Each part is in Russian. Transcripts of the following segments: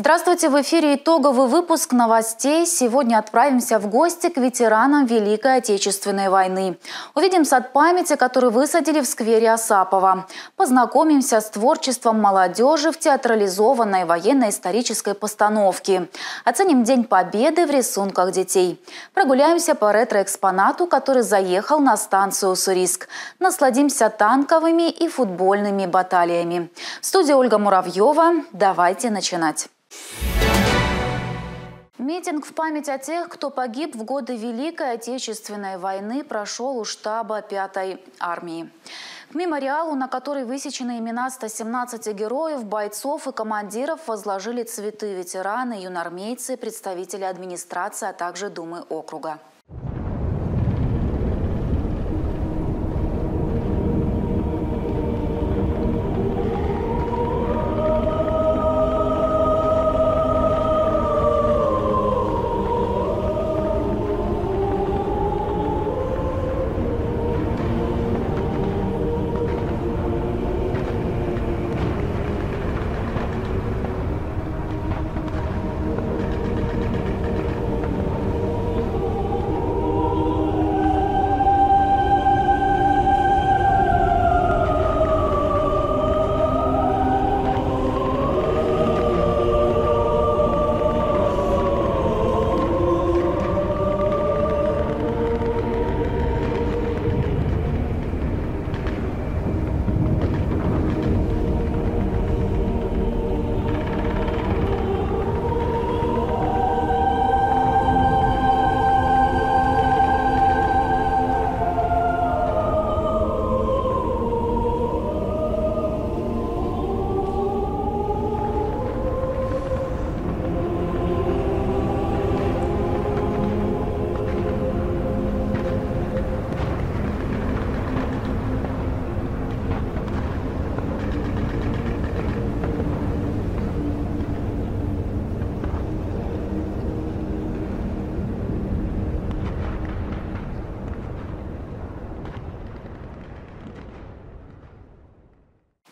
Здравствуйте! В эфире итоговый выпуск новостей. Сегодня отправимся в гости к ветеранам Великой Отечественной войны. Увидим сад памяти, который высадили в сквере Осапова. Познакомимся с творчеством молодежи в театрализованной военно-исторической постановке. Оценим День Победы в рисунках детей. Прогуляемся по ретро-экспонату, который заехал на станцию Уссурийск. Насладимся танковыми и футбольными баталиями. В студии Ольга Муравьева. Давайте начинать. Митинг в память о тех, кто погиб в годы Великой Отечественной войны, прошел у штаба 5-й армии. К мемориалу, на который высечены имена 117 героев, бойцов и командиров, возложили цветы ветераны, юнормейцы, представители администрации, а также Думы округа.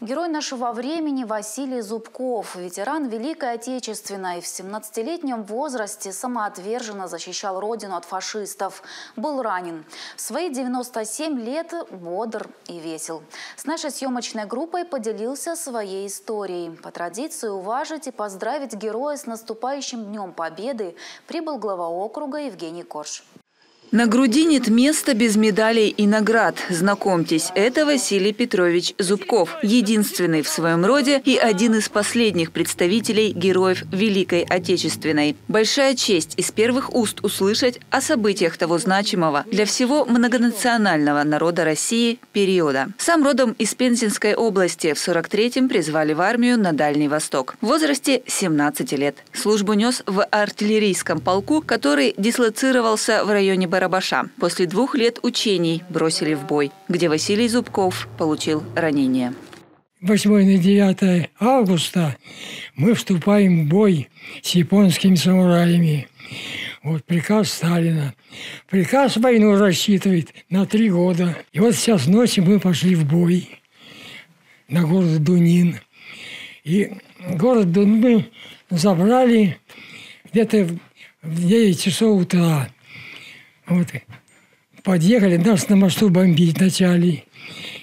Герой нашего времени Василий Зубков, ветеран Великой Отечественной, в 17-летнем возрасте самоотверженно защищал родину от фашистов. Был ранен. В свои 97 лет бодр и весел. С нашей съемочной группой поделился своей историей. По традиции уважить и поздравить героя с наступающим Днем Победы прибыл глава округа Евгений Корж. На груди нет места без медалей и наград. Знакомьтесь, это Василий Петрович Зубков, единственный в своем роде и один из последних представителей героев Великой Отечественной. Большая честь из первых уст услышать о событиях того значимого для всего многонационального народа России периода. Сам родом из Пензенской области в 43-м призвали в армию на Дальний Восток. В возрасте 17 лет. Службу нес в артиллерийском полку, который дислоцировался в районе Барабаша. После двух лет учений бросили в бой, где Василий Зубков получил ранение. 8 на 9 августа мы вступаем в бой с японскими самураями. Вот приказ Сталина. Приказ войну рассчитывает на три года. И вот сейчас ночью мы пошли в бой на город Дунин. И город Дунин забрали где-то в 9 часов утра. Вот. Подъехали, нас на мосту бомбить начали.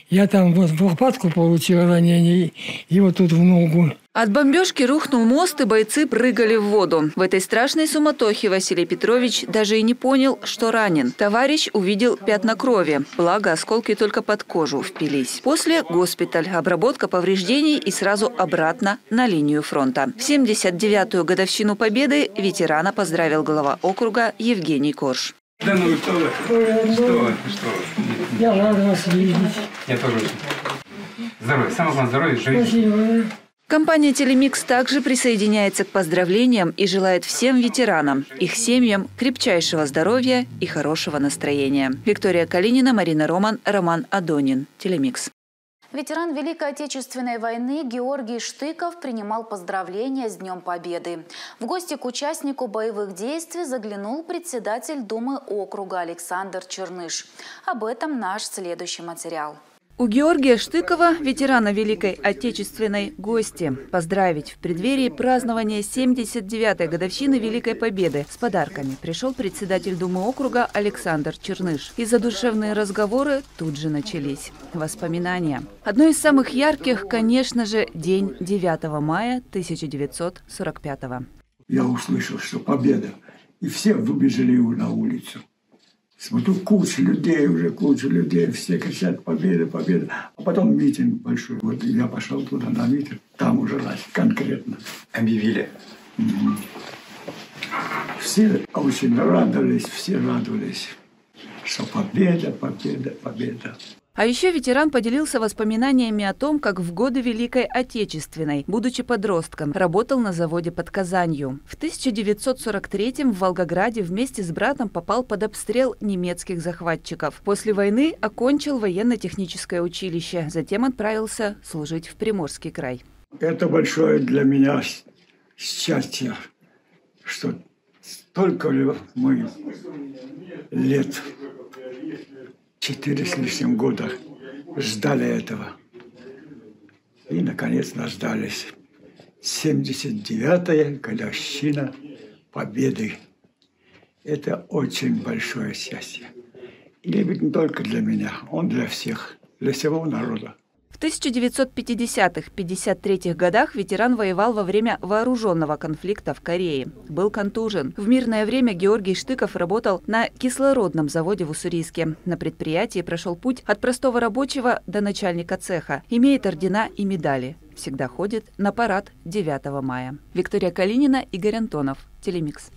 Я там вот в лопатку получил ранение и вот тут в ногу. От бомбежки рухнул мост, и бойцы прыгали в воду. В этой страшной суматохе Василий Петрович даже и не понял, что ранен. Товарищ увидел пятна крови, благо осколки только под кожу впились. После госпиталь, обработка повреждений и сразу обратно на линию фронта. В 79-ю годовщину Победы ветерана поздравил глава округа Евгений Корж. Да ну что вы? Что вы? Что вы? Я рад вас видеть. Я тоже очень. Здоровья. Самое главное здоровья, жизнь. Спасибо. Компания «Телемикс» также присоединяется к поздравлениям и желает всем ветеранам, их семьям крепчайшего здоровья и хорошего настроения. Виктория Калинина, Марина Роман, Роман Адонин. «Телемикс». Ветеран Великой Отечественной войны Георгий Штыков принимал поздравления с Днем Победы. В гости к участнику боевых действий заглянул председатель Думы округа Александр Черныш. Об этом наш следующий материал. У Георгия Штыкова, ветерана Великой Отечественной, гости. Поздравить в преддверии празднования 79-й годовщины Великой Победы с подарками пришел председатель Думы округа Александр Черныш. И задушевные разговоры тут же начались. Воспоминания. Одно из самых ярких, конечно же, день 9 мая 1945 -го. Я услышал, что победа. И все выбежали на улицу. Смотрю, куча людей, уже куча людей, все кричат «Победа, победа!» А потом митинг большой. Вот я пошел туда на митинг, там уже конкретно. Объявили. Все очень радовались, все радовались, что победа, победа, победа. А еще ветеран поделился воспоминаниями о том, как в годы Великой Отечественной, будучи подростком, работал на заводе под Казанью. В 1943-м в Волгограде вместе с братом попал под обстрел немецких захватчиков. После войны окончил военно-техническое училище, затем отправился служить в Приморский край. Это большое для меня счастье, что столько мы лет четыре с лишним года ждали этого. И, наконец, дождались. 79-я годовщина Победы. Это очень большое счастье. И ведь не только для меня, он для всех, для всего народа. 1950-53 годах ветеран воевал во время вооруженного конфликта в Корее. Был контужен. В мирное время Георгий Штыков работал на кислородном заводе в Уссурийске. На предприятии прошел путь от простого рабочего до начальника цеха. Имеет ордена и медали. Всегда ходит на парад 9 мая. Виктория Калинина, Игорь Антонов. Телемикс.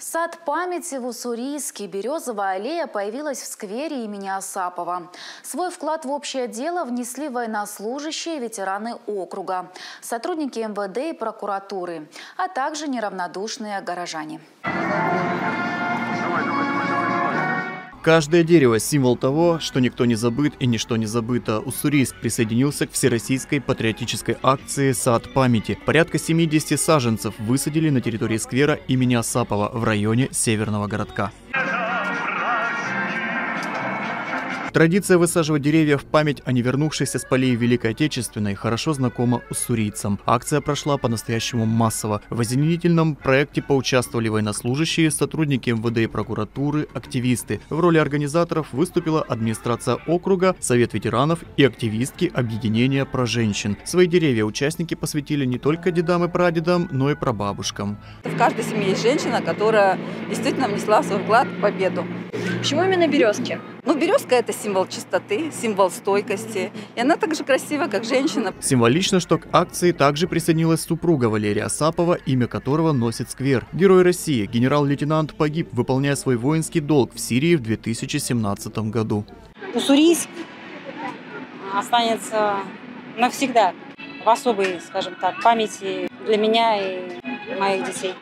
Сад памяти в Уссурийске «Березовая аллея» появилась в сквере имени Асапова. Свой вклад в общее дело внесли военнослужащие ветераны округа, сотрудники МВД и прокуратуры, а также неравнодушные горожане. Каждое дерево – символ того, что никто не забыт и ничто не забыто. Уссурийск присоединился к всероссийской патриотической акции «Сад памяти». Порядка 70 саженцев высадили на территории сквера имени Асапова в районе Северного городка. Традиция высаживать деревья в память о невернувшейся с полей Великой Отечественной хорошо знакома уссурийцам. Акция прошла по-настоящему массово. В озеленительном проекте поучаствовали военнослужащие, сотрудники МВД и прокуратуры, активисты. В роли организаторов выступила администрация округа, Совет ветеранов и активистки объединения про женщин. Свои деревья участники посвятили не только дедам и прадедам, но и прабабушкам. В каждой семье есть женщина, которая действительно внесла свой вклад в победу. Почему именно березки? Ну, березка – это символ чистоты, символ стойкости. И она так же красива, как женщина. Символично, что к акции также присоединилась супруга Валерия Асапова, имя которого носит сквер. Герой России, генерал-лейтенант погиб, выполняя свой воинский долг в Сирии в 2017 году. Уссурийск останется навсегда в особой, скажем так, памяти для меня и моих детей.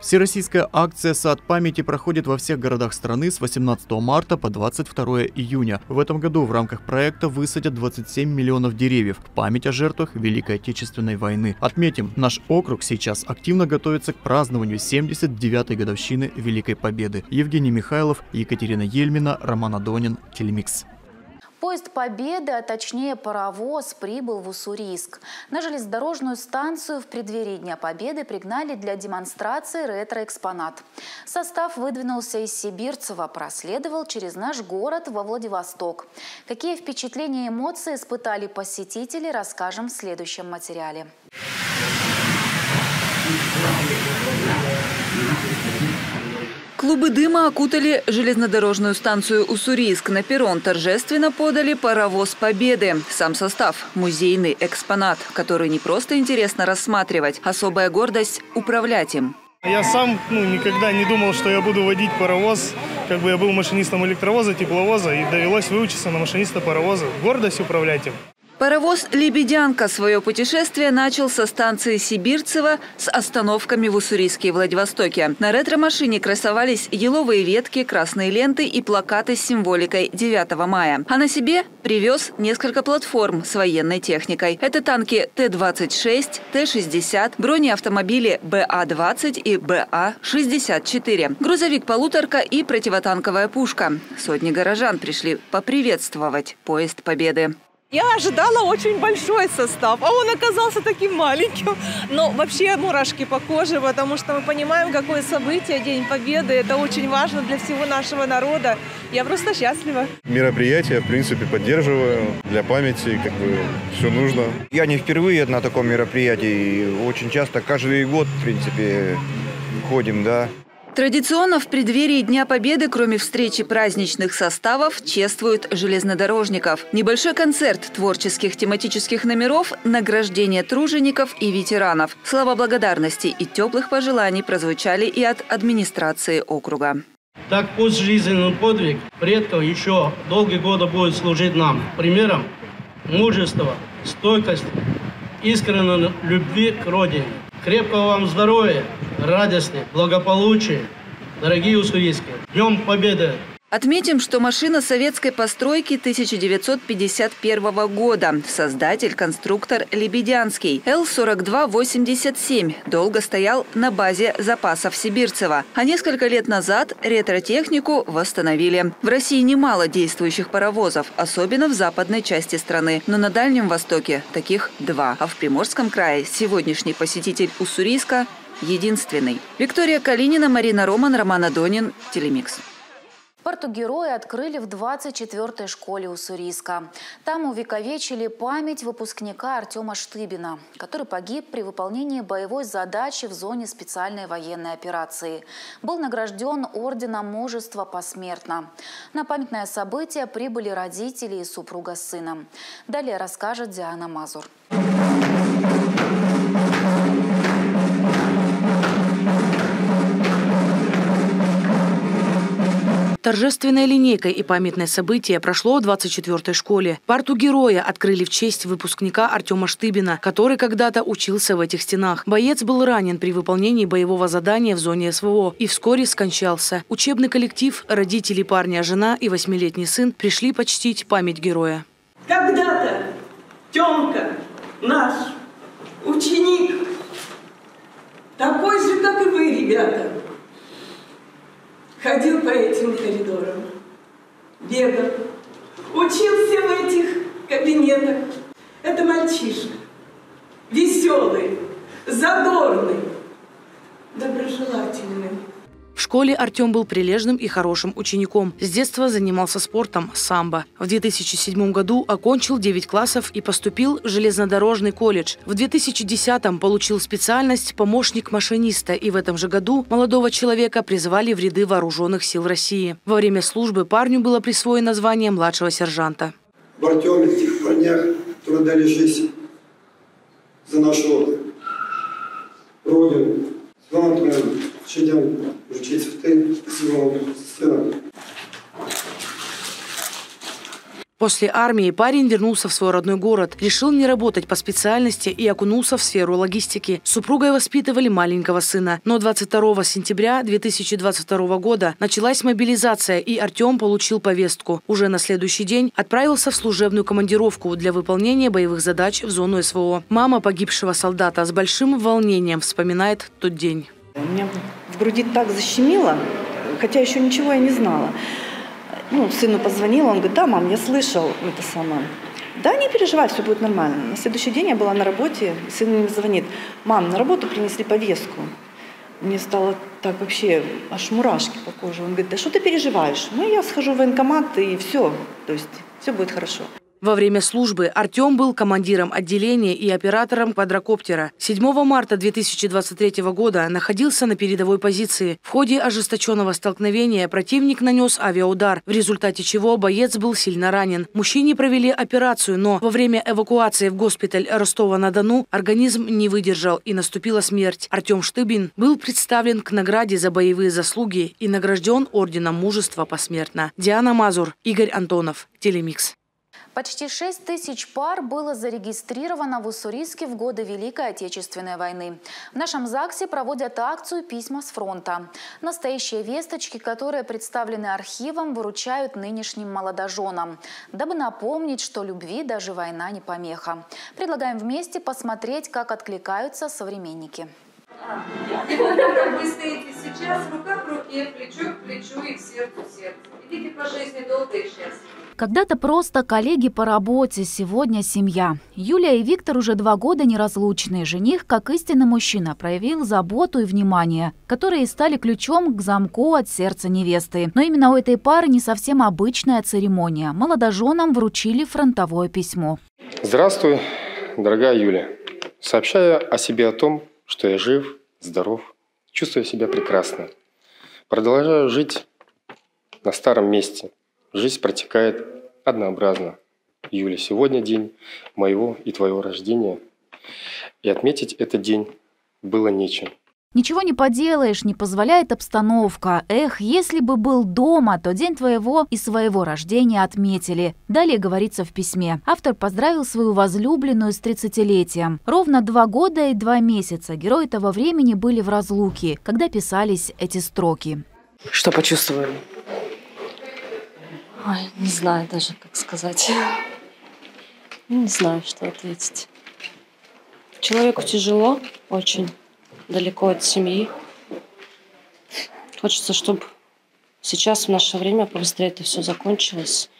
Всероссийская акция «Сад памяти» проходит во всех городах страны с 18 марта по 22 июня. В этом году в рамках проекта высадят 27 миллионов деревьев в память о жертвах Великой Отечественной войны. Отметим, наш округ сейчас активно готовится к празднованию 79-й годовщины Великой Победы. Евгений Михайлов, Екатерина Ельмина, Роман Адонин, Телемикс. Поезд «Победы», а точнее паровоз, прибыл в Уссурийск. На железнодорожную станцию в преддверии Дня Победы пригнали для демонстрации ретро-экспонат. Состав выдвинулся из Сибирцева, проследовал через наш город во Владивосток. Какие впечатления и эмоции испытали посетители, расскажем в следующем материале. Клубы дыма окутали железнодорожную станцию Уссурийск. На перрон торжественно подали паровоз Победы. Сам состав – музейный экспонат, который не просто интересно рассматривать, особая гордость – управлять им. Я сам ну, никогда не думал, что я буду водить паровоз. Как бы я был машинистом электровоза, тепловоза, и довелось выучиться на машиниста паровоза. Гордость управлять им. Паровоз «Лебедянка» свое путешествие начал со станции Сибирцево с остановками в Уссурийске и Владивостоке. На ретро-машине красовались еловые ветки, красные ленты и плакаты с символикой 9 мая. А на себе привез несколько платформ с военной техникой. Это танки Т-26, Т-60, бронеавтомобили БА-20 и БА-64, грузовик-полуторка и противотанковая пушка. Сотни горожан пришли поприветствовать поезд Победы. Я ожидала очень большой состав, а он оказался таким маленьким. Но вообще мурашки по коже, потому что мы понимаем, какое событие, День Победы. Это очень важно для всего нашего народа. Я просто счастлива. Мероприятие, в принципе, поддерживаю. Для памяти как бы все нужно. Я не впервые на таком мероприятии. Очень часто, каждый год, в принципе, ходим, да. Традиционно в преддверии Дня Победы, кроме встречи праздничных составов, чествуют железнодорожников. Небольшой концерт творческих тематических номеров, награждение тружеников и ветеранов. Слова благодарности и теплых пожеланий прозвучали и от администрации округа. Так пусть жизненный подвиг предков еще долгие годы будет служить нам примером мужества, стойкости, искренней любви к Родине. Крепкого вам здоровья, радости, благополучия, дорогие уссурийские. Днем Победы! Отметим, что машина советской постройки 1951 года. Создатель, конструктор Лебедянский. Л-4287 долго стоял на базе запасов Сибирцева. А несколько лет назад ретро-технику восстановили. В России немало действующих паровозов, особенно в западной части страны. Но на Дальнем Востоке таких два. А в Приморском крае сегодняшний посетитель Уссурийска единственный. Виктория Калинина, Марина Роман, Роман Адонин, Телемикс. Парту-герои открыли в 24-й школе Уссурийска. Там увековечили память выпускника Артема Штыбина, который погиб при выполнении боевой задачи в зоне специальной военной операции. Был награжден орденом мужества посмертно. На памятное событие прибыли родители и супруга с сыном. Далее расскажет Диана Мазур. Торжественная линейка и памятное событие прошло в 24-й школе. Парту героя открыли в честь выпускника Артема Штыбина, который когда-то учился в этих стенах. Боец был ранен при выполнении боевого задания в зоне СВО и вскоре скончался. Учебный коллектив, родители парня, жена и восьмилетний сын пришли почтить память героя. Когда-то Темка, наш ученик, такой же, как и вы, ребята, ходил по этим коридорам, бегал, учился в этих кабинетах. Это мальчишка, веселый, задорный, доброжелательный. В школе Артем был прилежным и хорошим учеником. С детства занимался спортом самбо. В 2007 году окончил 9 классов и поступил в железнодорожный колледж. В 2010 получил специальность помощник машиниста, и в этом же году молодого человека призвали в ряды вооруженных сил России. Во время службы парню было присвоено звание младшего сержанта. В Артеме, в тех парнях, которые дали жизнь за нашу Родину. С щодня вручить цветы. Спасибо вам, сына. После армии парень вернулся в свой родной город, решил не работать по специальности и окунулся в сферу логистики. С супругой воспитывали маленького сына. Но 22 сентября 2022 года началась мобилизация, и Артем получил повестку. Уже на следующий день отправился в служебную командировку для выполнения боевых задач в зону СВО. Мама погибшего солдата с большим волнением вспоминает тот день. Меня в груди так защемило, хотя еще ничего я не знала. Ну, сыну позвонила, он говорит, да, мам, я слышал это самое. Да, не переживай, все будет нормально. На следующий день я была на работе, сын мне звонит, мам, на работу принесли повестку. Мне стало так вообще аж мурашки по коже. Он говорит, да что ты переживаешь? Ну, я схожу в военкомат и все. То есть все будет хорошо. Во время службы Артем был командиром отделения и оператором квадрокоптера. 7 марта 2023 года находился на передовой позиции. В ходе ожесточенного столкновения противник нанес авиаудар, в результате чего боец был сильно ранен. Мужчине провели операцию, но во время эвакуации в госпиталь Ростова-на-Дону организм не выдержал и наступила смерть. Артем Штыбин был представлен к награде за боевые заслуги и награжден Орденом Мужества посмертно. Диана Мазур, Игорь Антонов, Телемикс. Почти 6 тысяч пар было зарегистрировано в Уссурийске в годы Великой Отечественной войны. В нашем ЗАГСе проводят акцию «Письма с фронта». Настоящие весточки, которые представлены архивом, выручают нынешним молодоженам, дабы напомнить, что любви даже война не помеха. Предлагаем вместе посмотреть, как откликаются современники. Как вы стоите сейчас, рука к руке, плечо к плечу и к сердцу к сердцу. Идите по жизни долго и счастливо. Когда-то просто коллеги по работе, сегодня семья. Юлия и Виктор уже два года неразлучные. Жених, как истинный мужчина, проявил заботу и внимание, которые стали ключом к замку от сердца невесты. Но именно у этой пары не совсем обычная церемония. Молодоженам вручили фронтовое письмо. Здравствуй, дорогая Юля. Сообщаю о себе о том, что я жив, здоров, чувствую себя прекрасно. Продолжаю жить на старом месте. Жизнь протекает однообразно. Юля, сегодня день моего и твоего рождения. И отметить этот день было нечем. Ничего не поделаешь, не позволяет обстановка. Эх, если бы был дома, то день твоего и своего рождения отметили. Далее говорится в письме. Автор поздравил свою возлюбленную с 30-летием. Ровно два года и два месяца герои того времени были в разлуке, когда писались эти строки. Что почувствовали? Ой, не знаю даже, как сказать. Не знаю, что ответить. Человеку тяжело очень далеко от семьи. Хочется, чтобы сейчас, в наше время, побыстрее это все закончилось.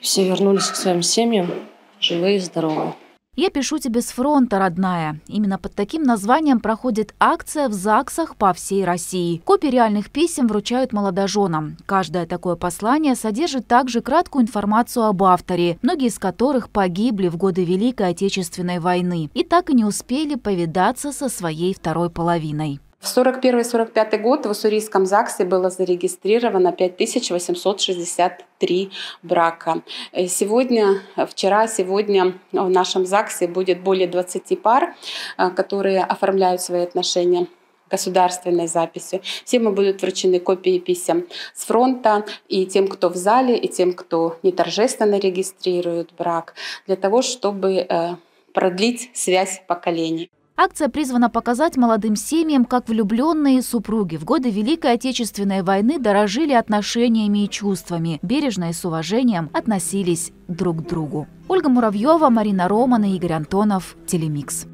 Все вернулись к своим семьям, живые и здоровые. «Я пишу тебе с фронта, родная». Именно под таким названием проходит акция в ЗАГСах по всей России. Копии реальных писем вручают молодоженам. Каждое такое послание содержит также краткую информацию об авторе, многие из которых погибли в годы Великой Отечественной войны и так и не успели повидаться со своей второй половиной. В 41-45 год в Уссурийском ЗАГСе было зарегистрировано 5863 брака. Э, сегодня, вчера, сегодня в нашем ЗАГСе будет более 20 пар, э, которые оформляют свои отношения государственной записью. Всем будут вручены копии писем с фронта и тем, кто в зале, и тем, кто не торжественно регистрирует брак, для того, чтобы э, продлить связь поколений. Акция призвана показать молодым семьям, как влюбленные супруги в годы Великой Отечественной войны дорожили отношениями и чувствами, бережно и с уважением относились друг к другу. Ольга Муравьева, Марина Роман и Игорь Антонов. Телемикс.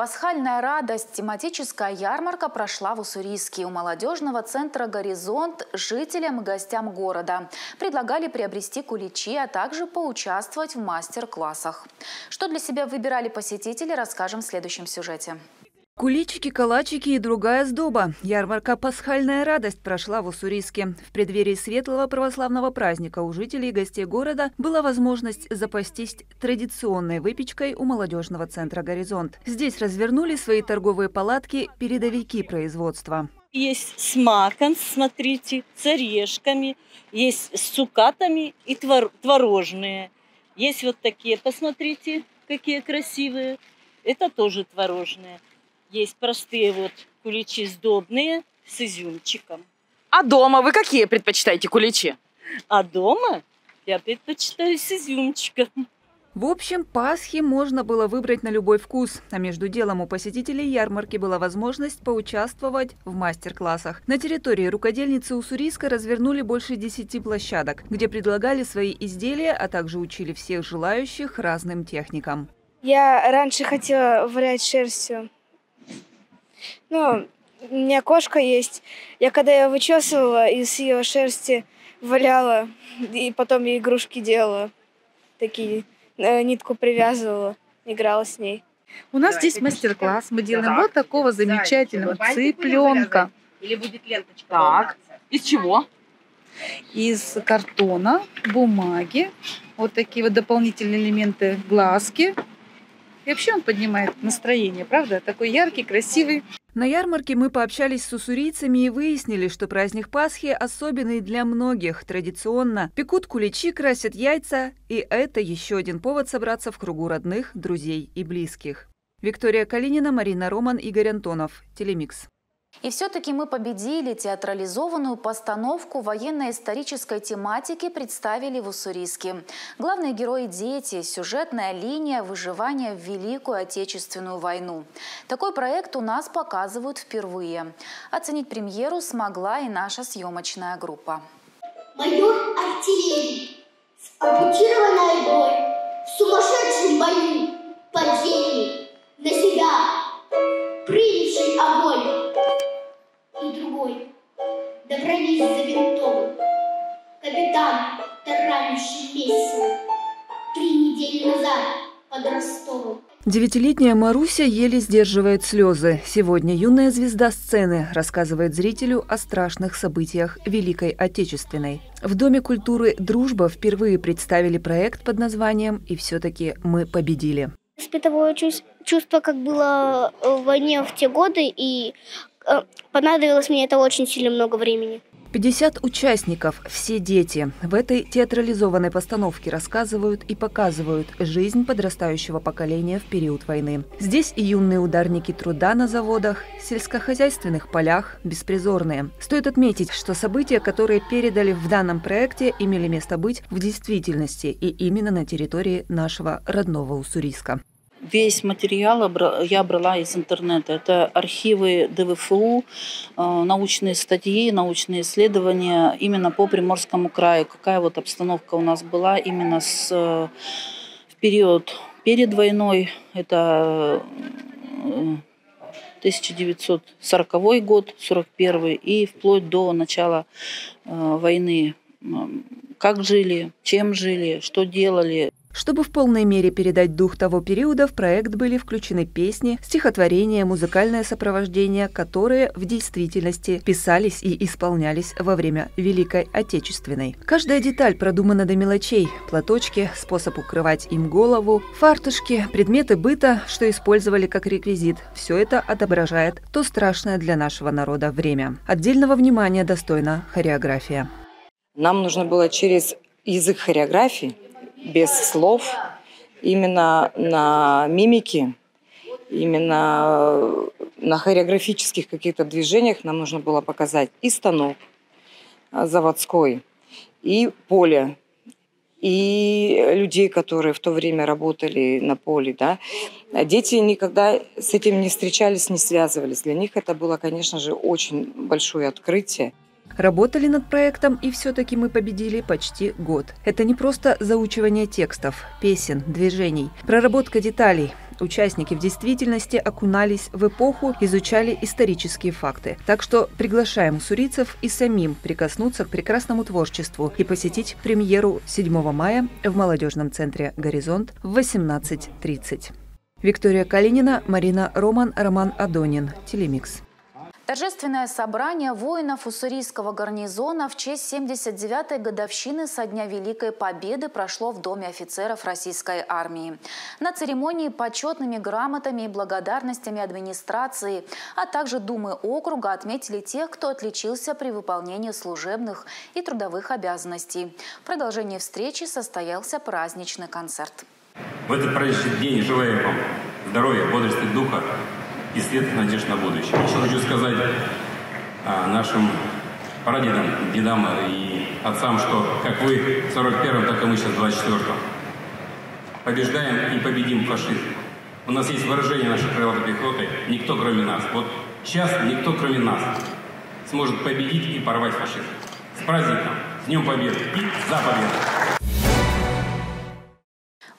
Пасхальная радость. Тематическая ярмарка прошла в Уссурийске. У молодежного центра «Горизонт» жителям и гостям города предлагали приобрести куличи, а также поучаствовать в мастер-классах. Что для себя выбирали посетители, расскажем в следующем сюжете. Куличики, калачики и другая сдоба. Ярмарка «Пасхальная радость» прошла в Уссурийске. В преддверии светлого православного праздника у жителей и гостей города была возможность запастись традиционной выпечкой у молодежного центра «Горизонт». Здесь развернули свои торговые палатки передовики производства. Есть с маком, смотрите, с орешками, есть с цукатами и твор творожные. Есть вот такие, посмотрите, какие красивые. Это тоже творожные. Есть простые вот куличи сдобные с изюмчиком. А дома вы какие предпочитаете куличи? А дома я предпочитаю с изюмчиком. В общем, Пасхи можно было выбрать на любой вкус, а между делом у посетителей ярмарки была возможность поучаствовать в мастер-классах. На территории рукодельницы Уссурийска развернули больше 10 площадок, где предлагали свои изделия, а также учили всех желающих разным техникам. Я раньше хотела валять шерстью ну, у меня кошка есть. Я когда ее вычесывала, из ее шерсти валяла, и потом ей игрушки делала. Такие, э, нитку привязывала, играла с ней. У нас здесь мастер-класс. Мы делаем вот такого замечательного цыпленка. Или будет ленточка. Так. Из чего? Из картона, бумаги. Вот такие вот дополнительные элементы, глазки. Вообще он поднимает настроение, правда? Такой яркий, красивый. На ярмарке мы пообщались с уссурийцами и выяснили, что праздник Пасхи особенный для многих. Традиционно пекут куличи, красят яйца, и это еще один повод собраться в кругу родных, друзей и близких. Виктория Калинина, Марина Роман, Игорь Антонов. Телемикс. И все-таки мы победили театрализованную постановку военно-исторической тематики представили в Уссурийске. Главные герои – дети, сюжетная линия выживания в Великую Отечественную войну. Такой проект у нас показывают впервые. Оценить премьеру смогла и наша съемочная группа. Майор артиллерии с ампутированной ногой в сумасшедшем бою подели на себя принявший огонь и другой. Добрались за винтом. Капитан, таранивший месяц три недели назад под Ростовом. Девятилетняя Маруся еле сдерживает слезы. Сегодня юная звезда сцены рассказывает зрителю о страшных событиях Великой Отечественной. В Доме культуры «Дружба» впервые представили проект под названием «И все-таки мы победили». Испытываю чувство, как было в войне в те годы, и Э, понадобилось мне это очень сильно много времени. 50 участников, все дети, в этой театрализованной постановке рассказывают и показывают жизнь подрастающего поколения в период войны. Здесь и юные ударники труда на заводах, сельскохозяйственных полях, беспризорные. Стоит отметить, что события, которые передали в данном проекте, имели место быть в действительности и именно на территории нашего родного Уссурийска. Весь материал я брала из интернета. Это архивы ДВФУ, э, научные статьи, научные исследования именно по Приморскому краю. Какая вот обстановка у нас была именно с, в период перед войной. Это 1940 э, год, 41 и вплоть до начала э, войны. Как жили, чем жили, что делали. Чтобы в полной мере передать дух того периода, в проект были включены песни, стихотворения, музыкальное сопровождение, которые в действительности писались и исполнялись во время Великой Отечественной. Каждая деталь продумана до мелочей. Платочки, способ укрывать им голову, фартушки, предметы быта, что использовали как реквизит. Все это отображает то страшное для нашего народа время. Отдельного внимания достойна хореография. Нам нужно было через язык хореографии без слов, именно на мимике, именно на хореографических каких-то движениях нам нужно было показать и станок а, заводской, и поле, и людей, которые в то время работали на поле. Да. Дети никогда с этим не встречались, не связывались. Для них это было, конечно же, очень большое открытие. Работали над проектом и все-таки мы победили почти год. Это не просто заучивание текстов, песен, движений, проработка деталей. Участники в действительности окунались в эпоху, изучали исторические факты. Так что приглашаем сурицев и самим прикоснуться к прекрасному творчеству и посетить премьеру 7 мая в молодежном центре «Горизонт» в 18.30. Виктория Калинина, Марина Роман, Роман Адонин. Телемикс. Торжественное собрание воинов Уссурийского гарнизона в честь 79-й годовщины со Дня Великой Победы прошло в Доме офицеров Российской армии. На церемонии почетными грамотами и благодарностями администрации, а также Думы округа отметили тех, кто отличился при выполнении служебных и трудовых обязанностей. В продолжении встречи состоялся праздничный концерт. В этот праздничный день желаем вам здоровья, бодрости духа, и светлых надежд на будущее. Еще хочу сказать а, нашим прадедам, дедам и отцам, что как вы в 41-м, так и мы сейчас в 24-м. Побеждаем и победим фашизм. У нас есть выражение нашей крылатой пехоты «Никто, кроме нас». Вот сейчас никто, кроме нас, сможет победить и порвать фашизм. С праздником, с Днем Победы и за победу!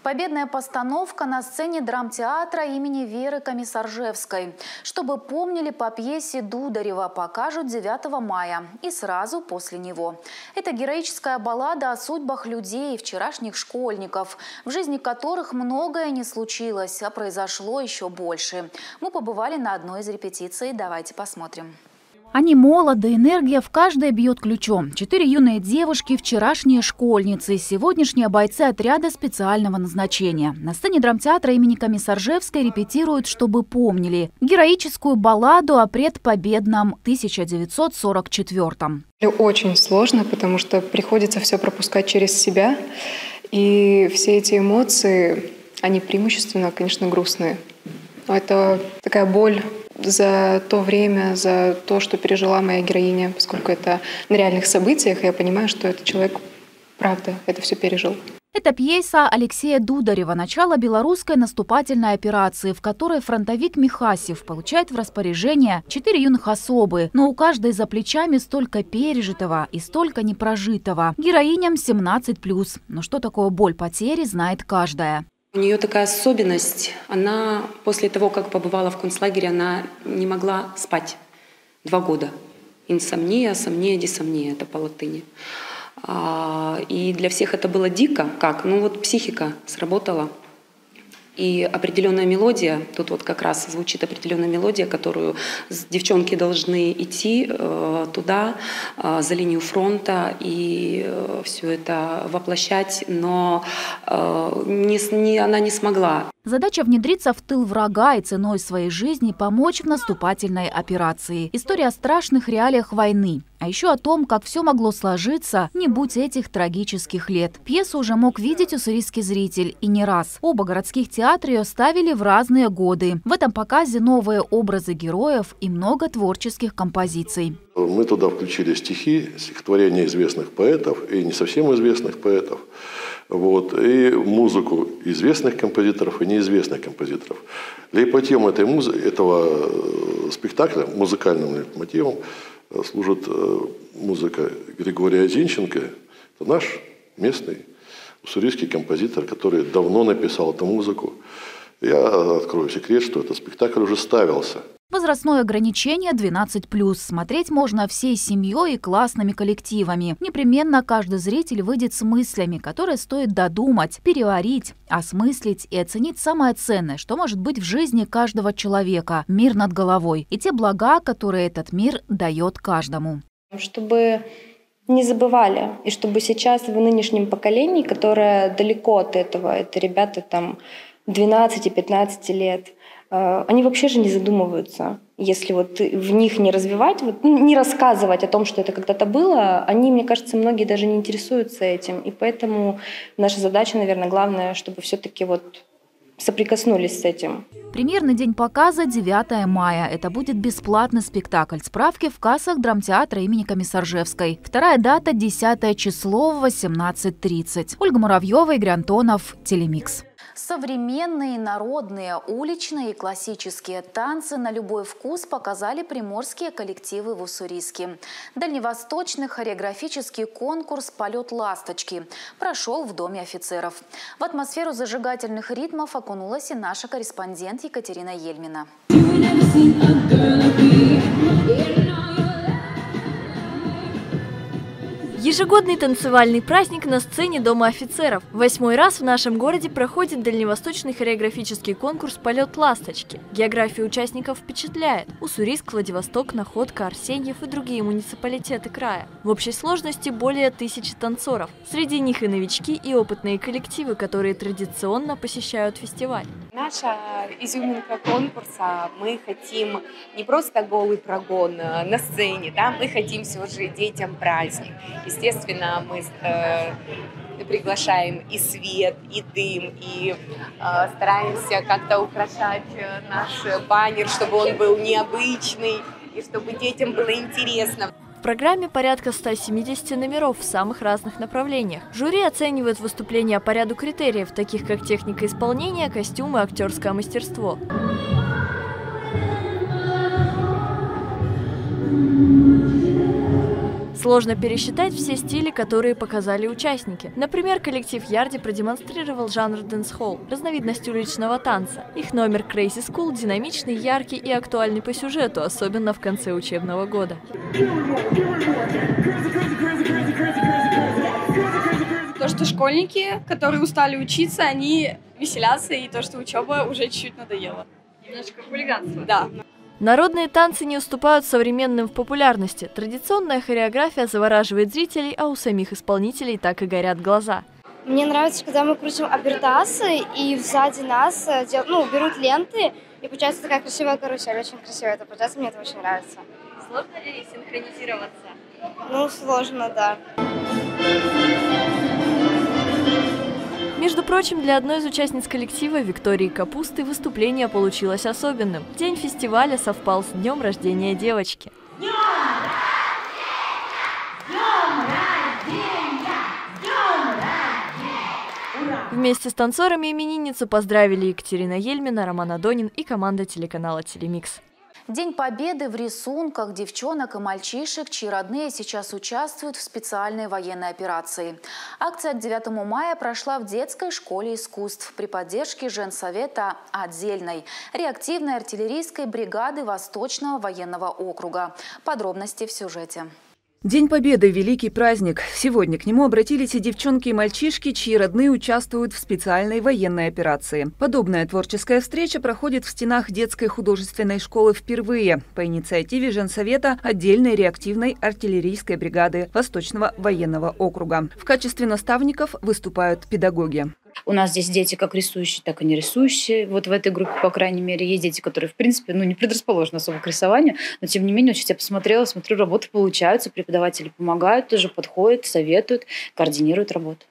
Победная постановка на сцене драмтеатра имени Веры Комиссаржевской. Чтобы помнили по пьесе Дударева, покажут 9 мая и сразу после него. Это героическая баллада о судьбах людей, вчерашних школьников, в жизни которых многое не случилось, а произошло еще больше. Мы побывали на одной из репетиций. Давайте посмотрим. Они молоды, энергия в каждой бьет ключом. Четыре юные девушки, вчерашние школьницы, сегодняшние бойцы отряда специального назначения. На сцене драмтеатра имени Комиссаржевской репетируют, чтобы помнили, героическую балладу о предпобедном 1944-м. Очень сложно, потому что приходится все пропускать через себя. И все эти эмоции, они преимущественно, конечно, грустные. Это такая боль за то время, за то, что пережила моя героиня, поскольку это на реальных событиях, я понимаю, что этот человек, правда, это все пережил. Это пьеса Алексея Дударева «Начало белорусской наступательной операции», в которой фронтовик Михасев получает в распоряжение четыре юных особы, но у каждой за плечами столько пережитого и столько непрожитого. Героиням 17+. Но что такое боль потери, знает каждая. У нее такая особенность. Она после того, как побывала в концлагере, она не могла спать два года. Инсомния, сомния, дисомния – это по латыни. А, и для всех это было дико. Как? Ну вот психика сработала. И определенная мелодия, тут вот как раз звучит определенная мелодия, которую девчонки должны идти э, туда, э, за линию фронта, и э, все это воплощать, но э, не, не, она не смогла. Задача внедриться в тыл врага и ценой своей жизни помочь в наступательной операции. История о страшных реалиях войны. А еще о том, как все могло сложиться, не будь этих трагических лет. Пьесу уже мог видеть уссурийский зритель и не раз. Оба городских театра ее ставили в разные годы. В этом показе новые образы героев и много творческих композиций. Мы туда включили стихи, стихотворения известных поэтов и не совсем известных поэтов. Вот, и музыку известных композиторов и неизвестных композиторов. Лейтмотивом этой муз... этого э, спектакля, музыкальным мотивом, э, служит э, музыка Григория Зинченко. Это наш местный уссурийский композитор, который давно написал эту музыку. Я открою секрет, что этот спектакль уже ставился. Возрастное ограничение 12+. Смотреть можно всей семьей и классными коллективами. Непременно каждый зритель выйдет с мыслями, которые стоит додумать, переварить, осмыслить и оценить самое ценное, что может быть в жизни каждого человека – мир над головой и те блага, которые этот мир дает каждому. Чтобы не забывали, и чтобы сейчас в нынешнем поколении, которое далеко от этого, это ребята там 12-15 лет – Э, они вообще же не задумываются. Если вот в них не развивать, вот, ну, не рассказывать о том, что это когда-то было, они, мне кажется, многие даже не интересуются этим. И поэтому наша задача, наверное, главное, чтобы все-таки вот соприкоснулись с этим. Премьерный день показа 9 мая. Это будет бесплатный спектакль. Справки в кассах драмтеатра имени Комиссаржевской. Вторая дата – 10 число в 18.30. Ольга Муравьева, Игорь Антонов, Телемикс. Современные, народные, уличные и классические танцы на любой вкус показали приморские коллективы в Уссурийске. Дальневосточный хореографический конкурс «Полет ласточки» прошел в Доме офицеров. В атмосферу зажигательных ритмов окунулась и наша корреспондент Екатерина Ельмина. Ежегодный танцевальный праздник на сцене Дома офицеров. Восьмой раз в нашем городе проходит дальневосточный хореографический конкурс «Полет ласточки». География участников впечатляет. Уссурийск, Владивосток, Находка, Арсеньев и другие муниципалитеты края. В общей сложности более тысячи танцоров. Среди них и новички, и опытные коллективы, которые традиционно посещают фестиваль. Наша изюминка конкурса, мы хотим не просто голый прогон э, на сцене, да, мы хотим все же детям праздник. Естественно, мы э, приглашаем и свет, и дым, и э, стараемся как-то украшать э, наш баннер, чтобы он был необычный, и чтобы детям было интересно. В программе порядка 170 номеров в самых разных направлениях. Жюри оценивает выступления по ряду критериев, таких как техника исполнения, костюмы, актерское мастерство. Сложно пересчитать все стили, которые показали участники. Например, коллектив Ярди продемонстрировал жанр дэнс-холл, разновидность уличного танца. Их номер Crazy School динамичный, яркий и актуальный по сюжету, особенно в конце учебного года. То, что школьники, которые устали учиться, они веселятся, и то, что учеба уже чуть-чуть надоела. Немножко хулиганство. Да. Народные танцы не уступают современным в популярности. Традиционная хореография завораживает зрителей, а у самих исполнителей так и горят глаза. Мне нравится, когда мы крутим абертасы, и сзади нас э, дел... ну, берут ленты, и получается такая красивая карусель. Очень красиво это получается, мне это очень нравится. Сложно ли синхронизироваться? Ну, сложно, да. Между прочим, для одной из участниц коллектива Виктории Капусты выступление получилось особенным. День фестиваля совпал с днем рождения девочки. Вместе с танцорами именинницу поздравили Екатерина Ельмина, Роман Адонин и команда телеканала «Телемикс». День Победы в рисунках девчонок и мальчишек, чьи родные сейчас участвуют в специальной военной операции. Акция к 9 мая прошла в детской школе искусств при поддержке Женсовета отдельной реактивной артиллерийской бригады Восточного военного округа. Подробности в сюжете. День Победы – великий праздник. Сегодня к нему обратились и девчонки, и мальчишки, чьи родные участвуют в специальной военной операции. Подобная творческая встреча проходит в стенах детской художественной школы впервые по инициативе Женсовета отдельной реактивной артиллерийской бригады Восточного военного округа. В качестве наставников выступают педагоги. У нас здесь дети как рисующие, так и не рисующие. Вот в этой группе, по крайней мере, есть дети, которые, в принципе, ну, не предрасположены особо к рисованию, но, тем не менее, очень я посмотрела, смотрю, работы получаются, преподаватели помогают, тоже подходят, советуют, координируют работу.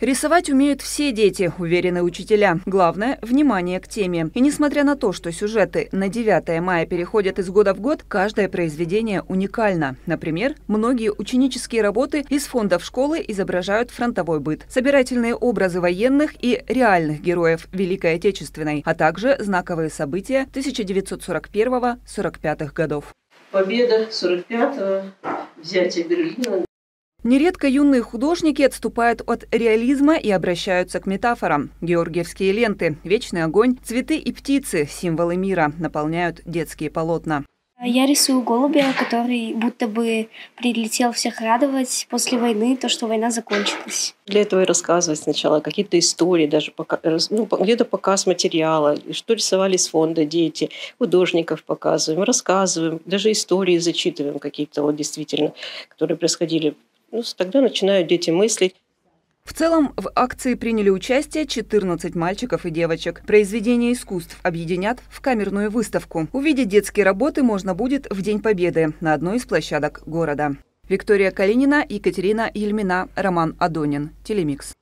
Рисовать умеют все дети, уверены учителя. Главное – внимание к теме. И несмотря на то, что сюжеты на 9 мая переходят из года в год, каждое произведение уникально. Например, многие ученические работы из фондов школы изображают фронтовой быт, собирательные образы военных и реальных героев Великой Отечественной, а также знаковые события 1941-45 годов. Победа 45-го, взятие Берлина, Нередко юные художники отступают от реализма и обращаются к метафорам. Георгиевские ленты, вечный огонь, цветы и птицы – символы мира, наполняют детские полотна. Я рисую голубя, который будто бы прилетел всех радовать после войны, то, что война закончилась. Для этого и рассказывать сначала какие-то истории, даже пока, ну, где-то показ материала, что рисовали с фонда дети, художников показываем, рассказываем, даже истории зачитываем какие-то вот действительно, которые происходили. Ну, тогда начинают дети мыслить. В целом, в акции приняли участие 14 мальчиков и девочек. Произведения искусств объединят в камерную выставку. Увидеть детские работы можно будет в День Победы на одной из площадок города. Виктория Калинина, Екатерина Ельмина, Роман Адонин. Телемикс.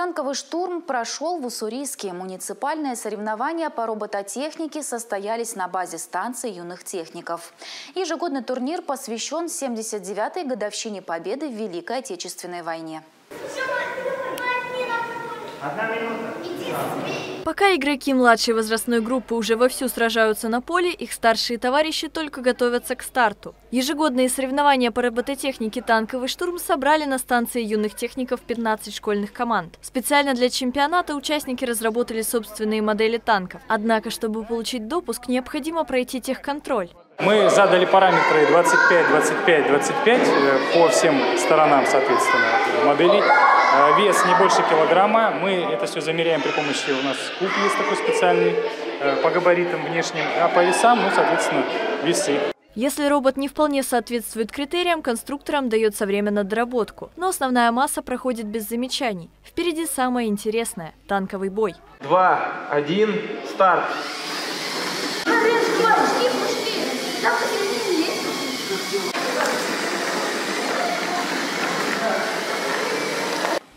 Танковый штурм прошел в Уссурийске. Муниципальные соревнования по робототехнике состоялись на базе станции юных техников. Ежегодный турнир посвящен 79-й годовщине победы в Великой Отечественной войне. Пока игроки младшей возрастной группы уже вовсю сражаются на поле, их старшие товарищи только готовятся к старту. Ежегодные соревнования по робототехнике «Танковый штурм» собрали на станции юных техников 15 школьных команд. Специально для чемпионата участники разработали собственные модели танков. Однако, чтобы получить допуск, необходимо пройти техконтроль. Мы задали параметры 25, 25, 25 по всем сторонам, соответственно, моделей. Э, вес не больше килограмма. Мы это все замеряем при помощи, у нас куб есть такой специальный, э, по габаритам внешним, а по весам, ну, соответственно, весы. Если робот не вполне соответствует критериям, конструкторам дается время на доработку. Но основная масса проходит без замечаний. Впереди самое интересное – танковый бой. Два, один, старт!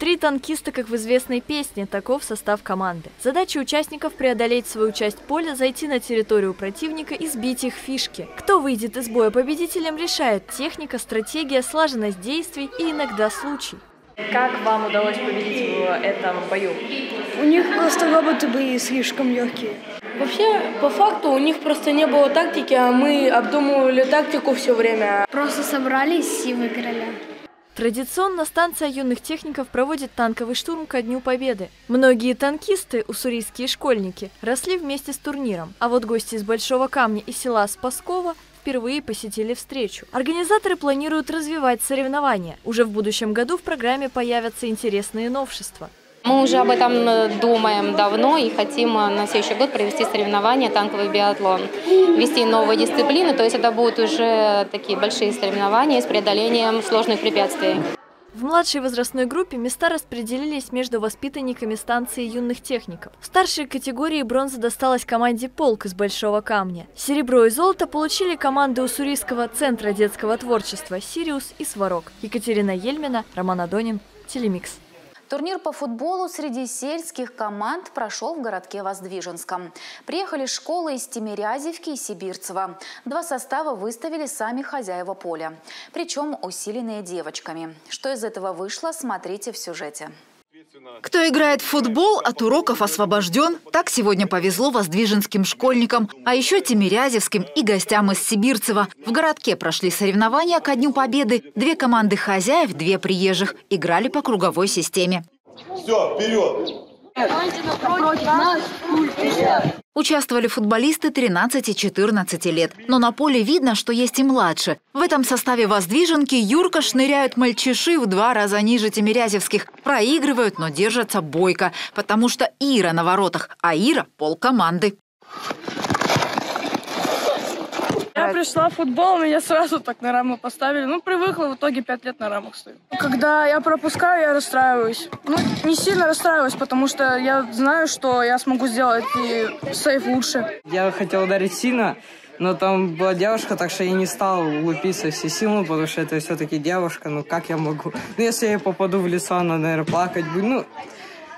Три танкиста, как в известной песне, таков состав команды. Задача участников преодолеть свою часть поля, зайти на территорию противника и сбить их фишки. Кто выйдет из боя победителем, решает техника, стратегия, слаженность действий и иногда случай. Как вам удалось победить в этом бою? У них просто роботы были слишком легкие. Вообще, по факту, у них просто не было тактики, а мы обдумывали тактику все время. Просто собрались и выиграли. Традиционно станция юных техников проводит танковый штурм ко Дню Победы. Многие танкисты, уссурийские школьники, росли вместе с турниром, а вот гости из Большого Камня и села Спасково впервые посетили встречу. Организаторы планируют развивать соревнования. Уже в будущем году в программе появятся интересные новшества. Мы уже об этом э, думаем давно и хотим э, на следующий год провести соревнования танковый биатлон, ввести новые дисциплины, то есть это будут уже такие большие соревнования с преодолением сложных препятствий. В младшей возрастной группе места распределились между воспитанниками станции юных техников. В старшей категории бронза досталась команде «Полк» из Большого Камня. Серебро и золото получили команды Уссурийского центра детского творчества «Сириус» и «Сварог». Екатерина Ельмина, Роман Адонин, Телемикс. Турнир по футболу среди сельских команд прошел в городке Воздвиженском. Приехали школы из Тимирязевки и Сибирцева. Два состава выставили сами хозяева поля. Причем усиленные девочками. Что из этого вышло, смотрите в сюжете. Кто играет в футбол, от уроков освобожден. Так сегодня повезло воздвиженским школьникам, а еще тимирязевским и гостям из Сибирцева. В городке прошли соревнования ко Дню Победы. Две команды хозяев, две приезжих. Играли по круговой системе. Все, вперед! Участвовали футболисты 13 и 14 лет. Но на поле видно, что есть и младше. В этом составе воздвиженки Юрка шныряют мальчиши в два раза ниже тимирязевских. Проигрывают, но держатся бойко, потому что Ира на воротах, а Ира – полкоманды. Я пришла в футбол, меня сразу так на раму поставили. Ну, привыкла, в итоге пять лет на рамах стою. Когда я пропускаю, я расстраиваюсь. Ну, не сильно расстраиваюсь, потому что я знаю, что я смогу сделать и сейф лучше. Я хотел ударить сильно, но там была девушка, так что я не стал лупиться все силы, потому что это все-таки девушка, ну как я могу? Ну, если я попаду в лицо, она, наверное, плакать будет. Ну,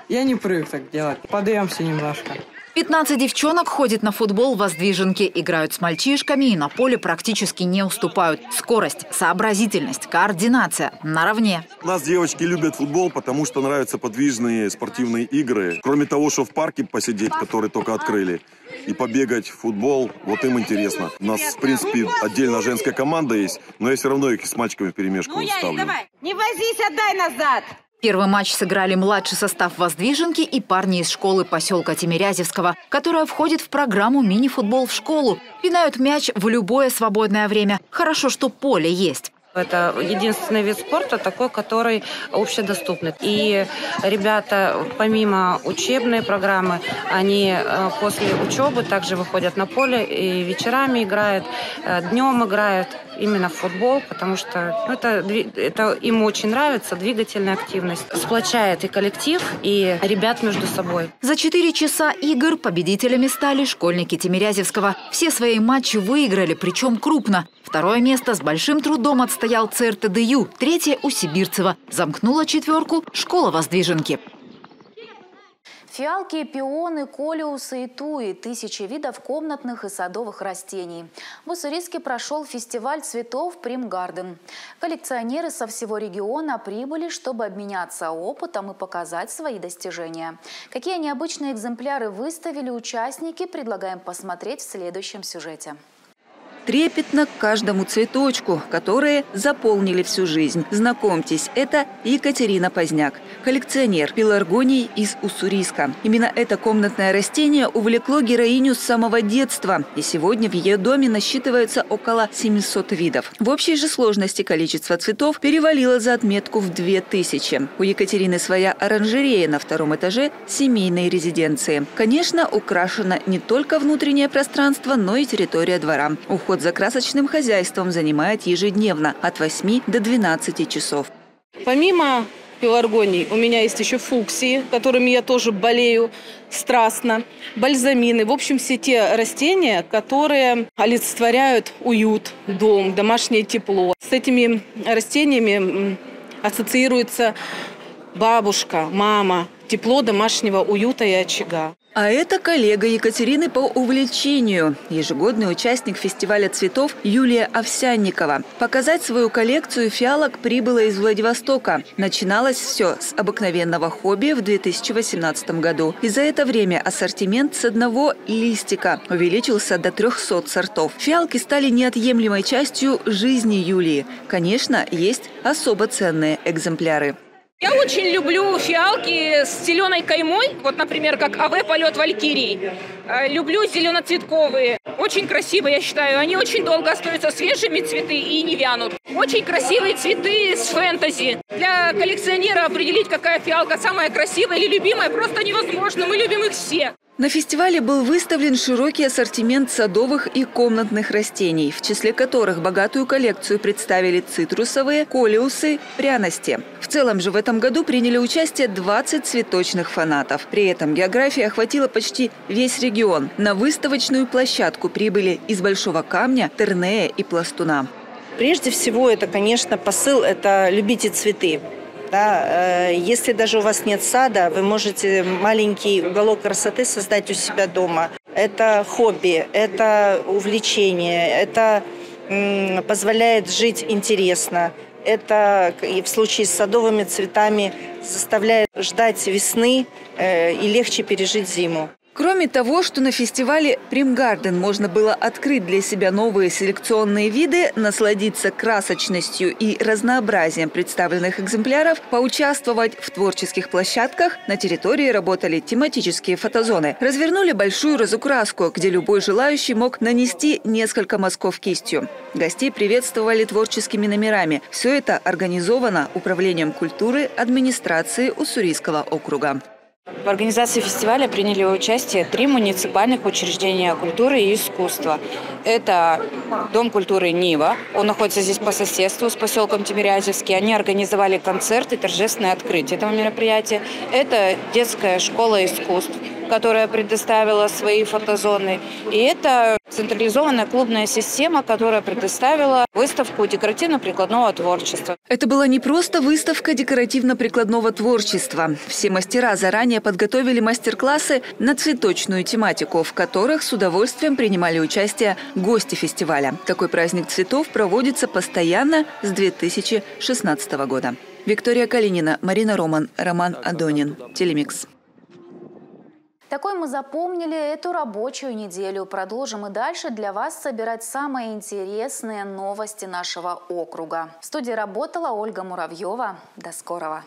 я не привык так делать. Подаемся немножко. 15 девчонок ходит на футбол в Воздвиженке, играют с мальчишками и на поле практически не уступают. Скорость, сообразительность, координация наравне. У нас девочки любят футбол, потому что нравятся подвижные спортивные игры. Кроме того, что в парке посидеть, который только открыли, и побегать в футбол, вот им интересно. У нас, в принципе, отдельно женская команда есть, но я все равно их с мальчиками в перемешку ставлю. Давай, не возись, отдай назад! Первый матч сыграли младший состав «Воздвиженки» и парни из школы поселка Тимирязевского, которая входит в программу «Мини-футбол в школу». Пинают мяч в любое свободное время. Хорошо, что поле есть. Это единственный вид спорта такой, который общедоступный. И ребята, помимо учебной программы, они э, после учебы также выходят на поле и вечерами играют, э, днем играют именно в футбол, потому что ну, это, это им очень нравится, двигательная активность. Сплочает и коллектив, и ребят между собой. За четыре часа игр победителями стали школьники Тимирязевского. Все свои матчи выиграли, причем крупно. Второе место с большим трудом отстоял ЦРТДЮ, третье у Сибирцева. Замкнула четверку школа Воздвиженки. Фиалки, пионы, колиусы и туи – тысячи видов комнатных и садовых растений. В Уссурийске прошел фестиваль цветов «Примгарден». Коллекционеры со всего региона прибыли, чтобы обменяться опытом и показать свои достижения. Какие необычные экземпляры выставили участники, предлагаем посмотреть в следующем сюжете трепетно к каждому цветочку, которые заполнили всю жизнь. Знакомьтесь, это Екатерина Поздняк, коллекционер пеларгоний из Уссурийска. Именно это комнатное растение увлекло героиню с самого детства, и сегодня в ее доме насчитывается около 700 видов. В общей же сложности количество цветов перевалило за отметку в 2000. У Екатерины своя оранжерея на втором этаже семейной резиденции. Конечно, украшено не только внутреннее пространство, но и территория двора. Уход Уход за красочным хозяйством занимает ежедневно от 8 до 12 часов. Помимо пеларгоний. У меня есть еще фуксии, которыми я тоже болею страстно, бальзамины. В общем, все те растения, которые олицетворяют уют, дом, домашнее тепло. С этими растениями ассоциируется бабушка, мама, тепло домашнего уюта и очага. А это коллега Екатерины по увлечению, ежегодный участник фестиваля цветов Юлия Овсянникова. Показать свою коллекцию фиалок прибыла из Владивостока. Начиналось все с обыкновенного хобби в 2018 году. И за это время ассортимент с одного листика увеличился до 300 сортов. Фиалки стали неотъемлемой частью жизни Юлии. Конечно, есть особо ценные экземпляры. Я очень люблю фиалки с зеленой каймой, вот, например, как АВ «Полет Валькирии». Э, люблю зеленоцветковые. Очень красивые, я считаю. Они очень долго остаются свежими цветы и не вянут. Очень красивые цветы с фэнтези. Для коллекционера определить, какая фиалка самая красивая или любимая, просто невозможно. Мы любим их все. На фестивале был выставлен широкий ассортимент садовых и комнатных растений, в числе которых богатую коллекцию представили цитрусовые, колиусы, пряности. В целом же в этом году приняли участие 20 цветочных фанатов. При этом география охватила почти весь регион. На выставочную площадку прибыли из Большого Камня, Тернея и Пластуна. Прежде всего, это, конечно, посыл – это «любите цветы». Да? Э, если даже у вас нет сада, вы можете маленький уголок красоты создать у себя дома. Это хобби, это увлечение, это позволяет жить интересно. Это и в случае с садовыми цветами заставляет ждать весны э, и легче пережить зиму. Кроме того, что на фестивале «Примгарден» можно было открыть для себя новые селекционные виды, насладиться красочностью и разнообразием представленных экземпляров, поучаствовать в творческих площадках, на территории работали тематические фотозоны. Развернули большую разукраску, где любой желающий мог нанести несколько мазков кистью. Гостей приветствовали творческими номерами. Все это организовано Управлением культуры администрации Уссурийского округа. В организации фестиваля приняли участие три муниципальных учреждения культуры и искусства. Это Дом культуры «Нива». Он находится здесь по соседству с поселком Тимирязевский. Они организовали концерт и торжественное открытие этого мероприятия. Это детская школа искусств которая предоставила свои фотозоны. И это централизованная клубная система, которая предоставила выставку декоративно-прикладного творчества. Это была не просто выставка декоративно-прикладного творчества. Все мастера заранее подготовили мастер-классы на цветочную тематику, в которых с удовольствием принимали участие гости фестиваля. Такой праздник цветов проводится постоянно с 2016 года. Виктория Калинина, Марина Роман, Роман Адонин. Телемикс. Такой мы запомнили эту рабочую неделю. Продолжим и дальше для вас собирать самые интересные новости нашего округа. В студии работала Ольга Муравьева. До скорого.